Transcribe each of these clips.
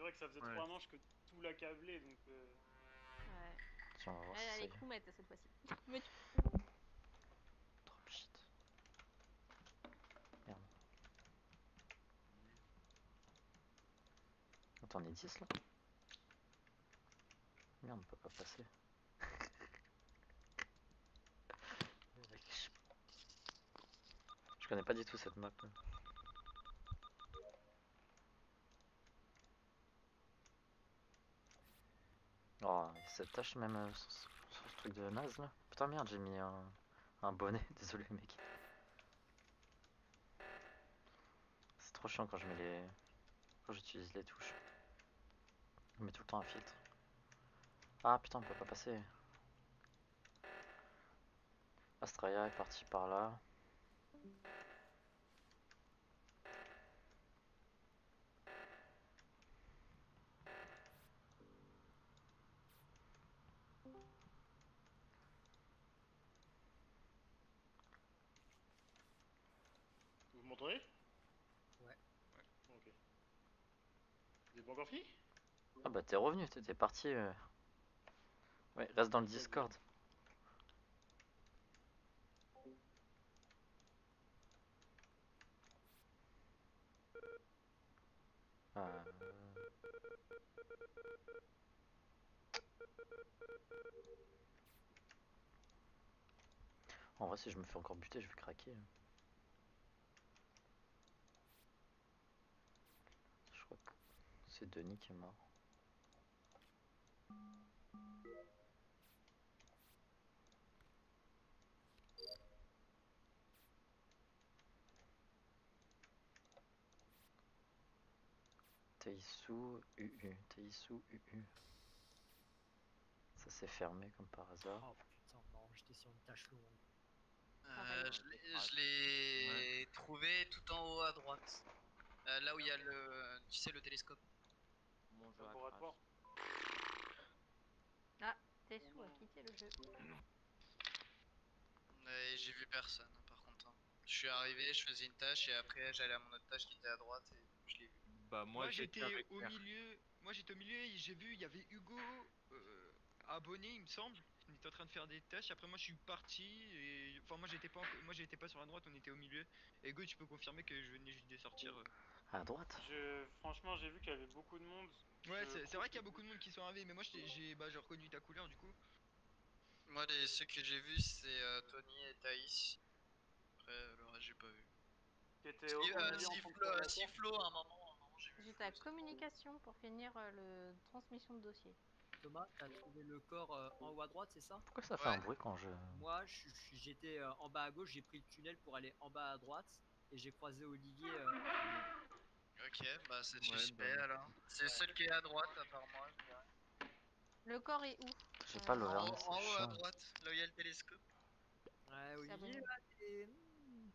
c'est vrai que ça faisait Ouais. trois manches que tout l'a câblé, donc... euh, Ouais. Tiens, on va voir Elle, si elle ça est y est. croumette cette fois-ci. Mais tu- Drop shit. Merde. Attends, on est 10 là Merde, on peut pas passer. Je connais pas du tout cette map. là. Oh, cette tâche même euh, sur, ce truc de naze là. Putain merde, j'ai mis un, un bonnet, désolé mec. C'est trop chiant quand je mets les... quand j'utilise les touches. Je mets tout le temps un filtre. Ah putain, on peut pas passer. Astraea est parti par là. Vous m'entendez Ouais. Ouais, ok. Vous êtes pas encore fini? Ah bah t'es revenu, t'étais parti. euh. Ouais, reste dans le Discord. Euh, En vrai, si je me fais encore buter, je vais craquer. hein. Je crois que c'est Denis qui est mort. Teisu UU, Teisu UU. Ça s'est fermé comme par hasard. Oh putain, non, j'étais sur une tâche longue. Euh, je l'ai- je l'ai trouvé tout en haut à droite. Euh, là où il y a le. Tu sais, le télescope. Mon jeu à Laboratoire. Tessou a quitté le jeu. Et j'ai vu personne hein, par contre. hein. Je suis arrivé, je faisais une tâche et après j'allais à mon autre tâche qui était à droite et je l'ai vu. Bah moi, Moi j'étais au milieu, moi j'étais au milieu et j'ai vu il y avait Hugo euh, abonné il me semble. Il était en train de faire des tâches. Après moi je suis parti et enfin moi j'étais pas en- moi j'étais pas sur la droite, on était au milieu. Et Hugo tu peux confirmer que je venais juste de sortir. euh. À droite Je... Franchement, j'ai vu qu'il y avait beaucoup de monde. Ouais Je c'est vrai qu'il y a beaucoup de monde qui sont arrivés mais moi j'ai bah, j'ai reconnu ta couleur du coup. Moi, les, ceux que j'ai vus, c'est euh, Tony et Thaïs. Après, euh, le reste, j'ai pas vu. Qui était au si, Flo, à un moment, j'ai vu. J'étais à communication pour finir euh, le transmission de dossier. Thomas, t'as trouvé le corps euh, en haut à droite, c'est ça? Pourquoi ça fait un bruit quand je. Moi, je suis- j'étais euh, en bas à gauche, j'ai pris le tunnel pour aller en bas à droite et j'ai croisé Olivier. euh, Ok, bah c'est Ouais, suspect bah, alors. C'est celle qui est à droite, à part moi. je dirais. Le corps est où? J'ai Euh, pas En, l'overlay, haut- en c'est haut à chiant. droite, là où il y a le télescope. Ouais, là, t'es- hmm.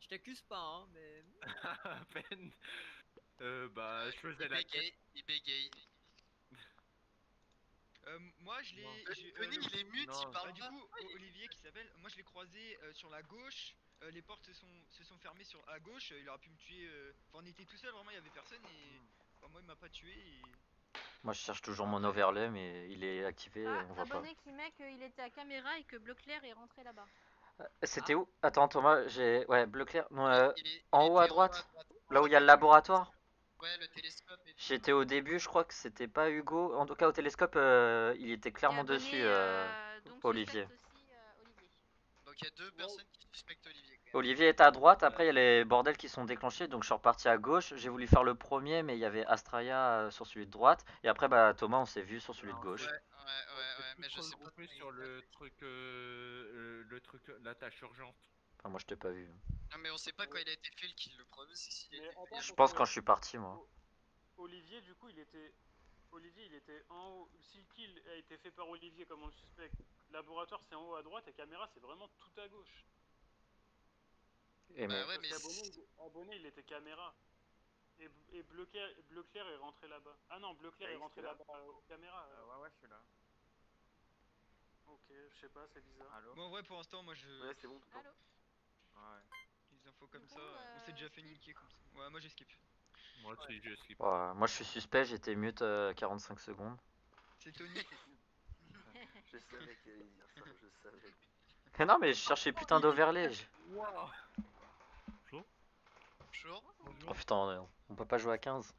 Je t'accuse pas, hein, mais. à peine. Euh, bah, je faisais Il la quête. bégaye, il bégaye. Euh, moi je l'ai. J'ai- euh, Tony, le- il est mute, Non. il Bah, parle du pas. coup, O- Olivier qui s'appelle, moi je l'ai croisé euh, sur la gauche, euh, les portes se sont, se sont fermées sur à gauche, il aurait pu me tuer, euh, enfin on était tout seul vraiment, il y avait personne et enfin, moi il m'a pas tué et... Moi je cherche toujours mon overlay, mais il est activé, Ah, on voit pas. abonné qui met qu'il était à caméra et que Bleu Clair est rentré là-bas. Euh, C'était où? Attends, Thomas, j'ai. Ouais, bleu clair. Non, euh, Il est- en il haut à droite là où il y a le laboratoire? Ouais, le télescope. J'étais au début, je crois que c'était pas Hugo. En tout cas, au télescope, euh, il était clairement dessus. euh, euh, donc Olivier. aussi, euh, Olivier. Donc il y a deux personnes qui suspectent Olivier. Olivier est à droite, après il y a les bordels qui sont déclenchés, donc je suis reparti à gauche. J'ai voulu faire le premier, mais il y avait Astraya euh, sur celui de droite. Et après, bah Thomas, on s'est vu sur celui de gauche. Ouais, ouais, ouais, ouais, mais je sais pas. sur est. le truc, euh, euh, le truc, la tâche urgente? Enfin, moi je t'ai pas vu. Non, mais on sait pas quand il a été fait le kill. Le problème, c'est s'il a Je pense quand je suis parti, moi. Olivier, du coup, il était. Olivier, il était en haut. Si le kill a été fait par Olivier, comme on le suspecte, laboratoire c'est en haut à droite et caméra c'est vraiment tout à gauche. Et Bah mais- ouais, mais il- abonné, il était caméra. Et, et bleu, clair, bleu clair est rentré là-bas. Ah non, bleu clair Ouais, est rentré c'est là. là-bas euh, aux caméras. alors. ouais, ouais, je suis là. Ok, je sais pas, c'est bizarre. Allô Bon en vrai pour l'instant moi je... Ouais, c'est bon. Allô Ouais. Les infos comme Du ça, coup, on s'est euh, déjà fait skip. niquer comme ça. Ouais moi j'ai skip. Moi aussi, je skip. Ouais, moi je suis suspect, j'étais mute euh, 45 secondes. C'est Tony. Je savais qu'il allait dire ça, je savais. Mais non, mais je cherchais putain d'overlay. je- Bonjour. Oh putain, on, peut pas jouer à 15.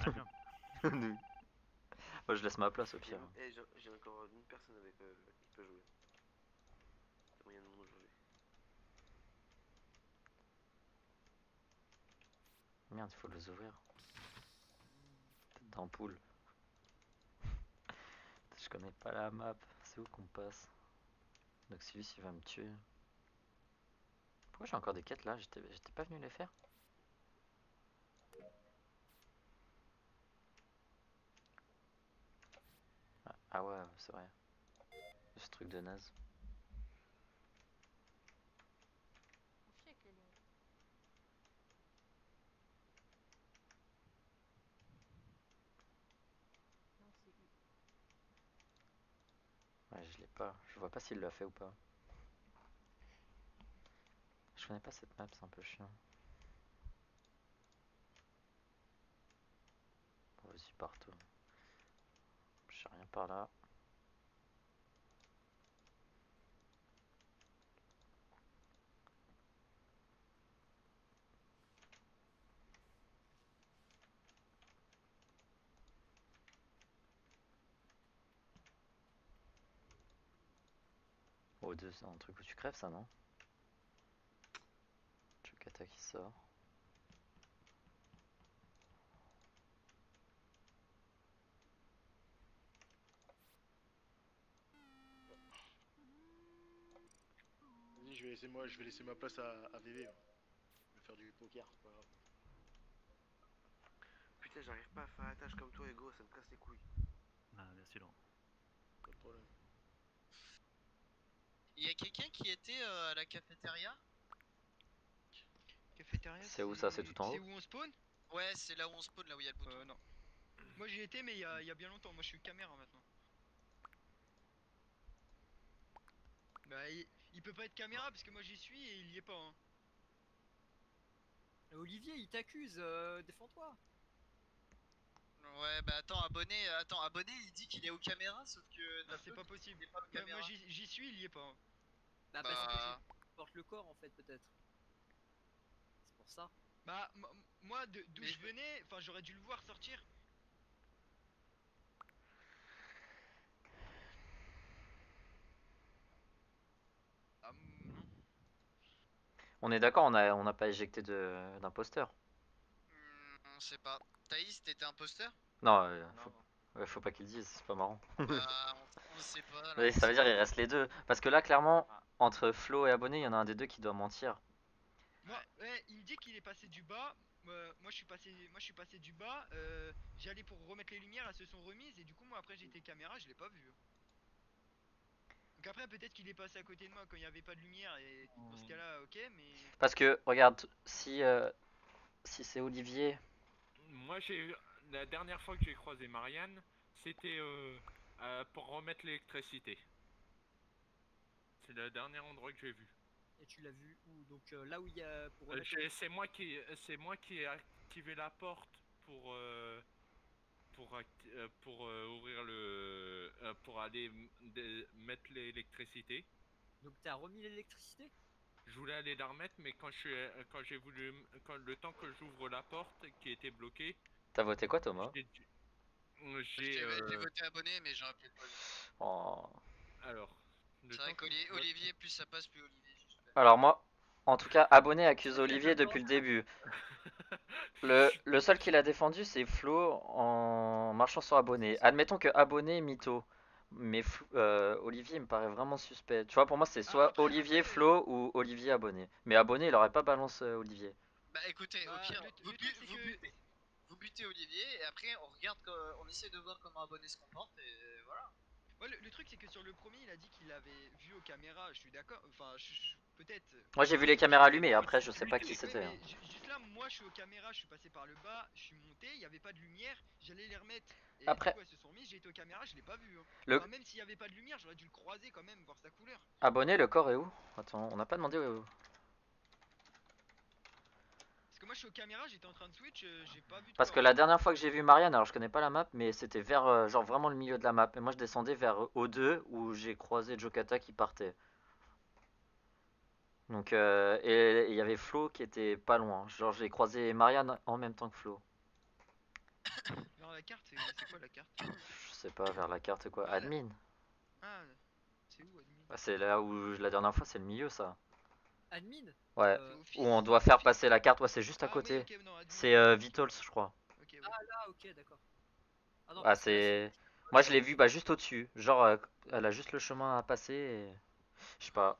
Ah, bien. Moi je laisse ma place au pire. Eh, j'ai encore une personne avec euh, qui peut jouer. Il y a moyen de monde aujourd'hui. Merde, il faut les ouvrir. Tête d'ampoule. Je connais pas la map. C'est où qu'on passe? Noxilus il va me tuer. Pourquoi j'ai encore des quêtes là? J'étais j'étais pas venu les faire Ah, ouais, c'est vrai. Ce truc de naze. On. Ouais, je l'ai pas. Je vois pas s'il l'a fait ou pas. Je connais pas cette map, c'est un peu chiant. Bon, Vas-y, partout. Je sais rien par là. Oh, deux, un truc où tu crèves ça, non? Chokata qui sort. Vais laisser moi, je vais laisser ma place à, à VV. hein. Je vais faire du poker, c'est pas grave. Putain, j'arrive pas à faire la tâche comme toi, Ego, ça me casse les couilles. Ah, bien sûr. Pas de problème. Il y a quelqu'un qui était euh, à la cafétéria? Cafétéria. C'est où ça C'est tout en C'est haut? où on spawn? Ouais, c'est là où on spawn, là où il y a le bouton. Euh, non. Moi j'y étais, mais il y, a- il y a bien longtemps. Moi je suis caméra maintenant. Bah, il, il peut pas être caméra parce que moi j'y suis et il y est pas. Hein. Olivier, il t'accuse, euh, défends-toi. Ouais, bah attends, abonné, attends, abonné, il dit qu'il est aux caméras, sauf que Bah, c'est pas possible. pas aux Moi, j'y suis, il y est pas. hein. Bah, parce que Bah, tu portes le corps en fait, peut-être. C'est pour ça. Bah, mo- moi de- d'où je venais, enfin j'aurais dû le voir sortir. Ah, mm, non. On est d'accord, on a on n'a pas éjecté de- d'imposteur. hmm, on sait pas. Thaïs, t'étais imposteur? Non, euh, faut, ouais, faut pas qu'ils le disent, c'est pas marrant. Bah, on, on sait pas. là, ça veut dire il reste les deux. Parce que là, clairement, entre Flo et abonné, il y en a un des deux qui doit mentir. Moi, ouais, il me dit qu'il est passé du bas. euh, moi, je suis passé, moi, je suis passé du bas. euh, J'allais pour remettre les lumières, elles se sont remises et du coup, moi, après, j'étais caméra, je l'ai pas vu. Donc après, peut-être qu'il est passé à côté de moi quand il y avait pas de lumière et dans ce Hmm. cas-là, ok, mais Parce que, regarde, si, euh, si c'est Olivier, Moi, j'ai la dernière fois que j'ai croisé Marianne, c'était euh, euh, pour remettre l'électricité. C'est le dernier endroit que j'ai vu. Et tu l'as vu où? Donc euh, là où il y a pour Euh, remettre c'est moi qui, c'est moi qui ai activé la porte pour euh, pour euh, pour euh, ouvrir le euh, pour aller m- de- mettre l'électricité. Donc t'as remis l'électricité? Je voulais aller la remettre, mais quand je suis, euh, quand j'ai voulu quand le temps que j'ouvre la porte qui était bloquée, t'as voté quoi, Thomas? j'ai euh, J'ai j'ai j'ai voté abonné, mais peut-être pas vu. Oh. alors. C'est vrai qu'Olivier, plus ça passe, plus Olivier. Alors moi, en tout cas, abonné accuse Olivier depuis le début. Le, le seul qui l'a défendu, c'est Flo en marchant sur abonné. Admettons que abonné est mytho. Mais Flo- euh, Olivier me paraît vraiment suspect. Tu vois, pour moi, c'est soit après, Olivier après- Flo ou Olivier abonné. Mais abonné, il aurait pas balancé euh, Olivier. Bah écoutez, Bah, au pire, le- vous, le bu- truc, c'est vous que- butez, vous butez Olivier et après on regarde, on essaie de voir comment abonné se comporte et voilà. Ouais, le, le truc c'est que sur le premier, il a dit qu'il avait vu aux caméras. Je suis d'accord. Enfin, peut-être. Moi, j'ai vu les caméras allumées. Après, je sais pas qui c'était. hein. ju- juste là, moi je suis aux caméras, je suis passé par le bas, je suis monté, il y avait pas de lumière, j'allais les remettre. Et Après- coup, elles se sont remises, j'ai été aux caméras, je l'ai pas vu. hein. Le- Enfin, même s'il y avait pas de lumière, j'aurais dû le croiser quand même, voir sa couleur. Abonné, le corps est où? Attends, on n'a pas demandé où. Parce que moi je suis aux caméras, j'étais en train de switch, euh, j'ai pas vu Parce que la dernière fois que j'ai vu Marianne, alors je connais pas la map, mais c'était vers euh, genre vraiment le milieu de la map. Et moi je descendais vers O2 où j'ai croisé Jokata qui partait. Donc euh, et il y avait Flo qui était pas loin. Genre j'ai croisé Marianne en même temps que Flo. Vers la carte, c'est quoi la carte? Je sais pas vers la carte quoi. Admin. Ah, c'est où admin? Bah, c'est là où la dernière fois c'est le milieu ça. Admin Ouais. Euh. Où on doit faire passer la carte. Ouais c'est juste à Ah oui, côté. non. C'est euh, Vitals je crois. Ouais. Ah, ok, d'accord. Ah non, Ah là, c'est. Moi je l'ai vu bah juste au-dessus. Genre euh, elle a juste le chemin à passer et. Je sais pas.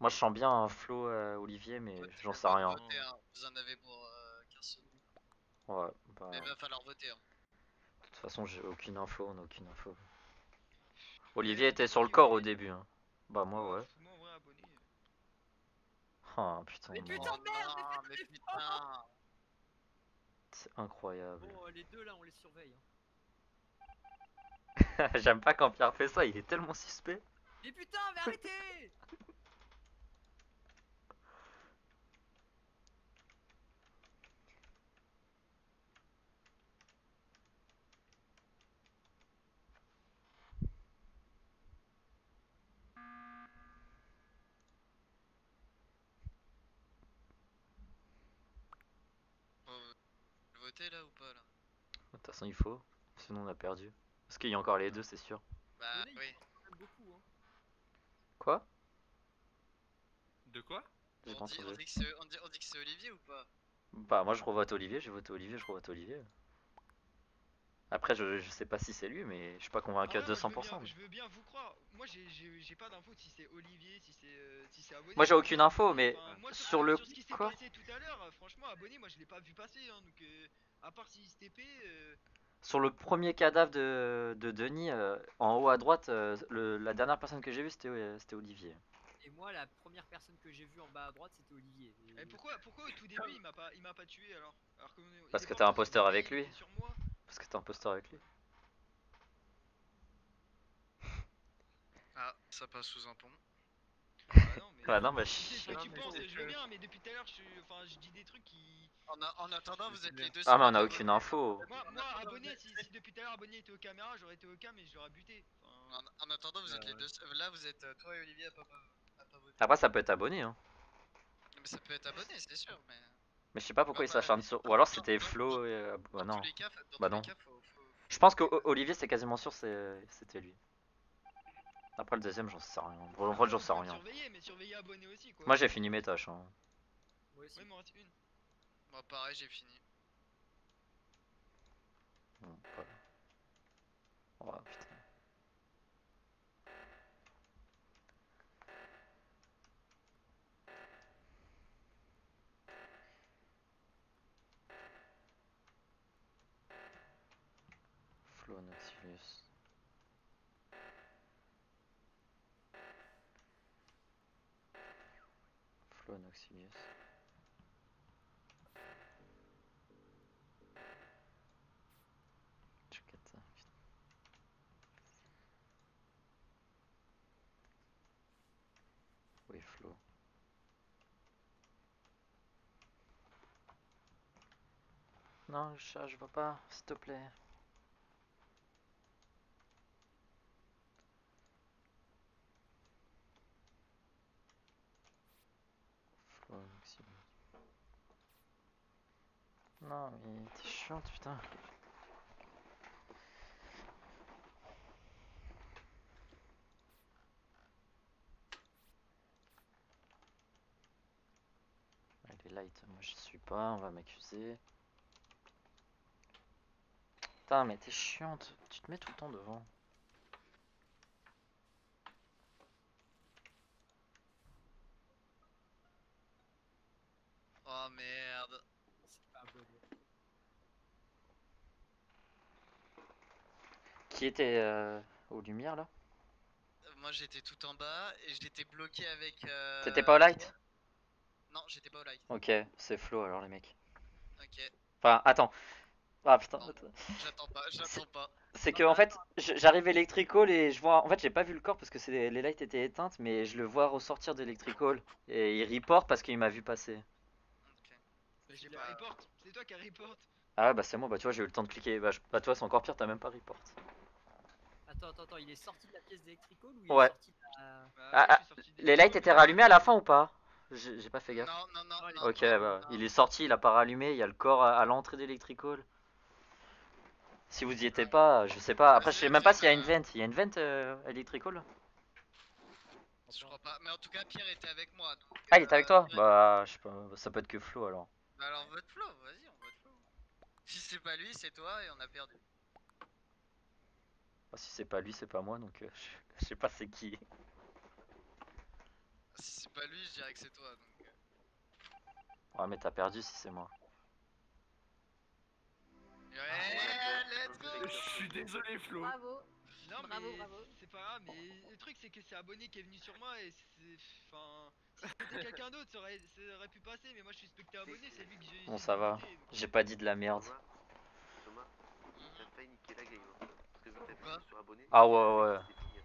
Moi je sens bien un Flo euh, Olivier mais j'en je sais rien. voter, hein. Vous en avez pour euh, 15 secondes. Ouais. Bah, Mais de il va falloir voter. Hein. toute façon j'ai aucune info, on a aucune info. Olivier était sur le corps au début. Hein. Bah moi ouais. Moi en vrai abonné. euh, Ah putain, Mais putain, Oh merde, non, mais mais faites putain c'est incroyable. Bon, euh, les deux là, on les surveille. hein. J'aime pas quand Pierre fait ça, il est tellement suspect. Mais putain, mais arrêtez Bon, euh, là ou pas là De toute façon il faut, sinon on a perdu. Parce qu'il y a encore les deux c'est sûr. Bah oui. beaucoup. Hein. Quoi? De quoi? On dit, on entendu. dit que c'est on dit, on dit que c'est Olivier ou pas? Bah moi je revote Olivier, j'ai voté Olivier, je revote Olivier. Après je, je sais pas si c'est lui mais je suis pas convaincu à en vrai, moi, 200%. Je veux, bien, mais- je veux bien vous croire. Moi j'ai- pas d'infos si c'est Olivier, si c'est euh, si. Moi j'ai aucune info mais Enfin, moi, sur le sur ce qui s'est quoi? passé tout à l'heure, euh, franchement abonné, moi je l'ai pas vu passer. Hein, donc euh, à part si se TP. euh, Sur le premier cadavre de, de Denis, euh, en haut à droite, euh, le- la dernière personne que j'ai vue c'était euh, c'était Olivier. Et moi, la première personne que j'ai vue en bas à droite, c'était Olivier. Et- Et pourquoi, pourquoi au tout début il m'a pas, il m'a pas tué alors, alors que, Parce que mort imposteur sur avec lui. Parce que t'es imposteur avec lui. Ah, ça passe sous un pont. Ah non, mais. Ah non, bah, non, tu mais penses, je veux bien, mais depuis tout à l'heure, je, enfin, je dis des trucs qui. En, a- en attendant, vous êtes les deux. Ah mais on a aucune info. Moi, moi abonné, si, si depuis tout à l'heure abonné était aux caméras, j'aurais été au cam et je l'aurais buté. Enfin, En, en attendant, vous êtes Ah les deux. Là, vous êtes euh, toi et Olivier à pas, à pas voter. Après ça peut être abonné hein. Mais ça peut être abonné, c'est sûr. Mais Mais je sais pas pourquoi il Bah, bah, s'acharne sur... Ou alors c'était Flo et... euh, Bah non. cas, Bah non. les cas, faut, faut- Je pense que Olivier c'est quasiment sûr c'était lui. Après le deuxième j'en sais rien. En vrai j'en sais rien. Surveiller, mais surveiller abonné aussi quoi. Moi j'ai fini mes tâches. Hein. Moi aussi. Ouais, il m'en reste une. Moi, pareil, j'ai fini. Bon, voilà. Oh putain. Flo Nautilus. Flo Nautilus. Chukata, putain. Flo. Non, chat, je vois pas, s'il te plaît. Non, mais t'es chiante, putain. Elle est light, moi je suis pas, on va m'accuser. Putain, mais t'es chiante, tu te mets tout le temps devant. Oh merde. C'est pas abonné. Qui était euh, aux lumières là? Euh, Moi, j'étais tout en bas et j'étais bloqué avec. euh, T'étais pas au light? Non, j'étais pas au light. Ok, c'est Flo alors les mecs. Ok, Enfin, attends. Ah putain, j'attends pas, j'attends pas. c'est que en fait, j'arrive électrical et je vois. En fait, j'ai pas vu le corps parce que c'est les lights étaient éteintes, mais je le vois ressortir d'électrical et il report parce qu'il m'a vu passer. Ok. Bah, j'ai pas report, c'est toi qui as report. Ah bah c'est moi, bah tu vois j'ai eu le temps de cliquer. Bah, je- bah toi c'est encore pire, t'as même pas report. Attends, attends, attends, il est sorti de la pièce d'électrical ou il Ouais. est sorti de la... Bah, Ah, ouais, ah, sorti Les lights étaient rallumés à la fin ou pas? J'ai pas fait gaffe. Non, non, non. Non, il est- non, Ok, non, bah non. il est sorti, il a pas rallumé, il y a le corps à, à l'entrée d'Electrical. Si vous y étiez pas, je sais pas. Après je sais même pas s'il y a une vent. Il y a une vent euh, Electrical Je crois pas. Mais en tout cas, Pierre était avec moi. donc, Ah il était avec euh, toi Pierre- Bah je sais pas, ça peut être que Flo alors. Bah alors vote Flo, vas-y, on vote Flo. Si c'est pas lui, c'est toi et on a perdu. Bah, si c'est pas lui, c'est pas moi donc euh, je, je sais pas c'est qui. Si c'est pas lui, je dirais que c'est toi. Donc, euh. Ouais mais t'as perdu si c'est moi. Ouais, ouais, let's go Je suis désolé, Flo. Bravo. Non, Bravo, mais bravo. c'est pas grave, mais le truc c'est que c'est abonné qui est venu sur moi et c'est. Enfin. Si c'était quelqu'un d'autre, ça aurait, ça aurait pu passer, mais moi je suis suspecté abonné, c'est lui que j'ai. Bon, ça va. J'ai pas dit de la merde. Thomas, Thomas, t'as failli niquer la game. hein. Parce que Pourquoi fait sur abonné. Ah ouais, ouais. c'est des pings.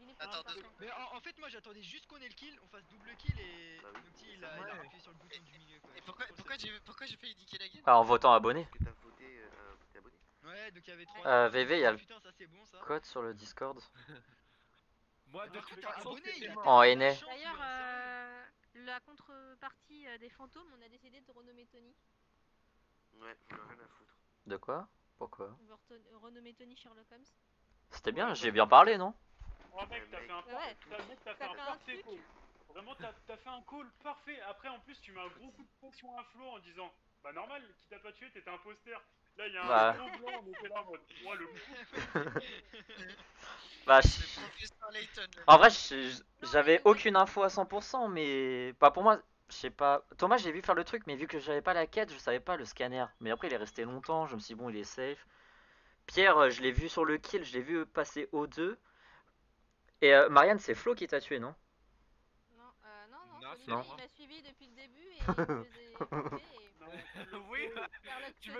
Il est Attends, pas- deux secondes. Mais en, en fait, moi j'attendais juste qu'on ait le kill, on fasse double kill et Bah oui, le petit il a, il a appuyé sur le bouton du milieu quoi. Et pourquoi, pourquoi j'ai pourquoi j'ai failli niquer la game Ah, en votant abonné. Parce que t'as voté euh, un t'es abonné. Ouais, donc il y avait trois. Euh, trois, VV, il y a le- Putain, ça c'est bon ça. Code sur le Discord. Moi, de contre, abonné, il a. En lui, D'ailleurs, euh, la contrepartie euh, des fantômes, on a décidé de renommer Tony. Ouais, j'en ai rien à foutre. De quoi? Pourquoi? On va renommer Tony Sherlock Holmes. C'était bien, j'ai bien parlé non? Oh mec, t'as fait un, Ouais. t'as- fait un un parfait truc. call. Vraiment, t'as t'as fait un call parfait. Après, en plus, tu mets un gros coup de pression à Flo en disant Bah, normal, qui t'a pas tué, t'étais imposteur. Là, il y a un Bah. gros blanc, on était là en mode le Bah Layton. le En vrai, je- j'avais aucune info à 100%, mais pas pour moi. Je sais pas. Thomas, j'ai vu faire le truc, mais vu que j'avais pas la quête, je savais pas le scanner. Mais après, il est resté longtemps. Je me suis dit, bon, il est safe. Pierre, euh, je l'ai vu sur le kill, je l'ai vu passer O2. Et euh, Marianne, c'est Flo qui t'a tué, non? Non, euh, non, non, Non, il m'a suivi depuis le début et il me faisait et oui, tu me...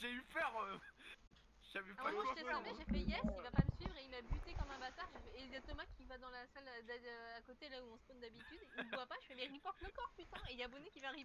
j'ai eu peur. euh. Je savais À pas moment, j'étais faire. savée, j'ai fait yes, il va pas me suivre et il m'a buté comme un bâtard. Fait- Et il y a Thomas qui va dans la salle d'a- d'a- à côté là où on spawn d'habitude. Il me voit pas, je fais mais report le corps putain. Et il y a Bonnet qui va report